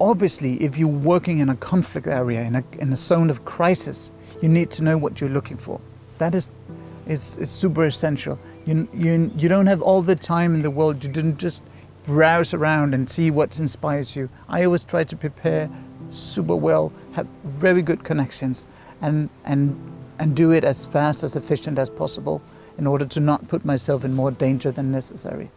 obviously, if you're working in a conflict area, in a, in a zone of crisis, you need to know what you're looking for. That is, it's, it's super essential. You, you, you don't have all the time in the world. You didn't just browse around and see what inspires you. I always try to prepare super well, have very good connections, and, and, and do it as fast, as efficient as possible in order to not put myself in more danger than necessary.